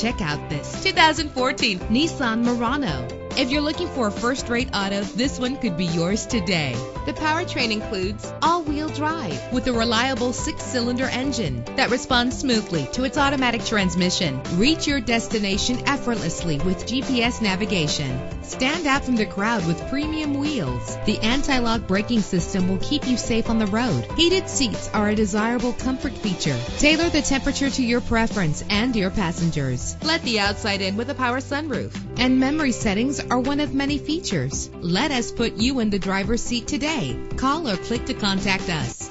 Check out this 2014 Nissan Murano. If you're looking for a first-rate auto, this one could be yours today. The powertrain includes all-wheel drive with a reliable six-cylinder engine that responds smoothly to its automatic transmission. Reach your destination effortlessly with GPS navigation. Stand out from the crowd with premium wheels. The anti-lock braking system will keep you safe on the road. Heated seats are a desirable comfort feature. Tailor the temperature to your preference and your passengers. Let the outside in with a power sunroof. And memory settings are one of many features. Let us put you in the driver's seat today. Call or click to contact us.